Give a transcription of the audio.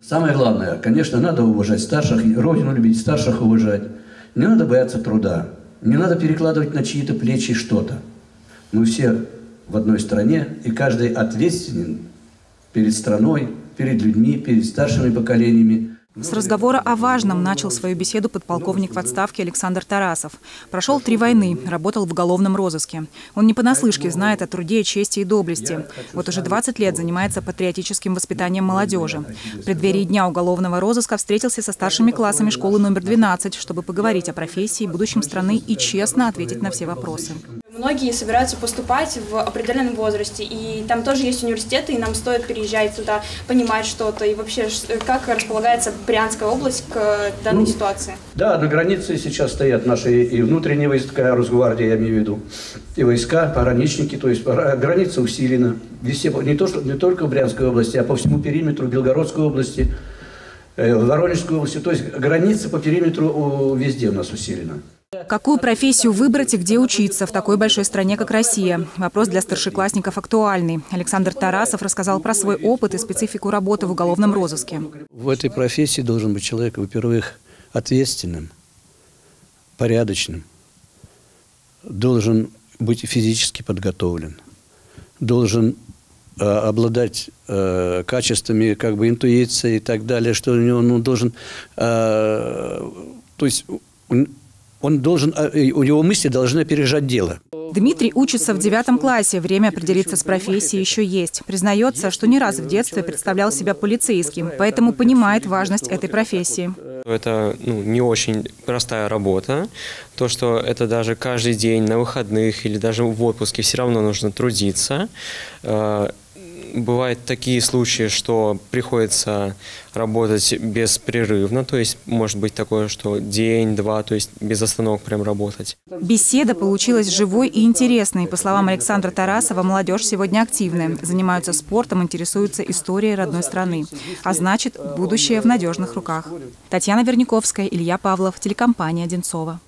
Самое главное, конечно, надо уважать старших, родину любить, старших уважать. Не надо бояться труда. Не надо перекладывать на чьи-то плечи что-то. Мы все в одной стране, и каждый ответственен перед страной, перед людьми, перед старшими поколениями. С разговора о важном начал свою беседу подполковник в отставке Александр Тарасов. Прошел три войны, работал в уголовном розыске. Он не понаслышке знает о труде, чести и доблести. Вот уже 20 лет занимается патриотическим воспитанием молодежи. В преддверии Дня уголовного розыска встретился со старшими классами школы номер 12, чтобы поговорить о профессии, будущем страны и честно ответить на все вопросы. Многие собираются поступать в определенном возрасте, и там тоже есть университеты, и нам стоит переезжать туда, понимать что-то, и вообще, как располагается Брянская область к данной ну, ситуации. Да, на границе сейчас стоят наши и внутренние войска, Росгвардия, я имею в виду, и войска, пограничники, то есть граница усилена. Везде, не, то, что, не только в Брянской области, а по всему периметру Белгородской области, э, Воронежской области. То есть граница по периметру везде у нас усилена. Какую профессию выбрать и где учиться в такой большой стране, как Россия? Вопрос для старшеклассников актуальный. Александр Тарасов рассказал про свой опыт и специфику работы в уголовном розыске. В этой профессии должен быть человек, во-первых, ответственным, порядочным, должен быть физически подготовлен, должен э, обладать э, качествами как бы интуиции и так далее, что у него ну, должен, э, то есть он должен, а, у него мысли должны опережать дело. Дмитрий учится в девятом классе. Время определиться с профессией еще есть. Признается, что не раз в детстве представлял себя полицейским, поэтому понимает важность этой профессии. Это ну, не очень простая работа. То, что это даже каждый день на выходных или даже в отпуске все равно нужно трудиться. Бывают такие случаи, что приходится работать беспрерывно, то есть может быть такое, что день-два, то есть без остановок прям работать. Беседа получилась живой и интересной. По словам Александра Тарасова, молодежь сегодня активная, занимаются спортом, интересуются историей родной страны. А значит, будущее в надежных руках. Татьяна Верниковская, Илья Павлов, телекомпания «Одинцова».